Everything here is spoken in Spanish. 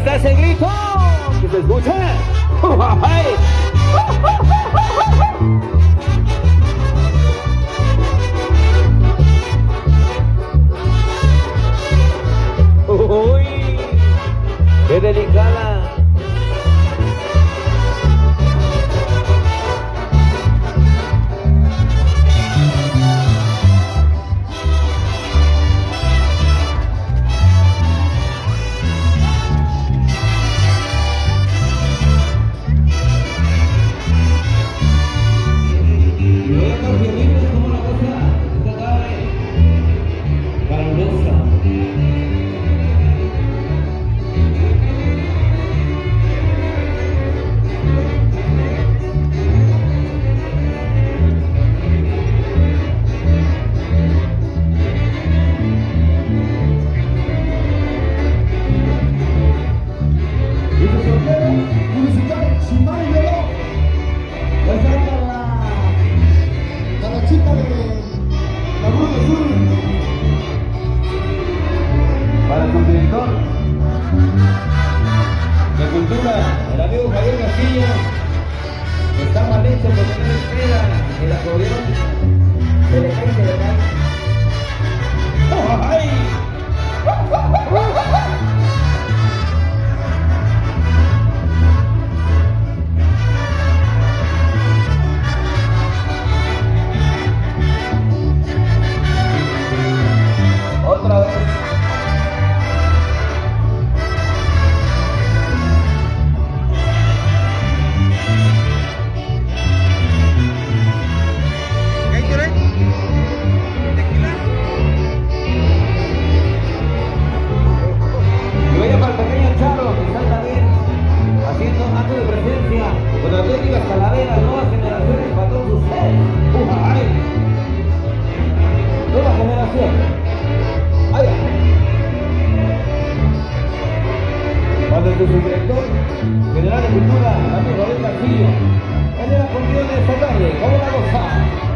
está ese grito? ¿Que se escucha? ¡Ay! Para su director de cultura, el amigo Javier Castillo, está mal hecho porque no espera el acordeón. Se le cae, se le cae. Generación. ¡Ay! Cuando tu subdirector general de cultura, Gabriel Castillo, en la contienda de esta tarde, ¿cómo la goza?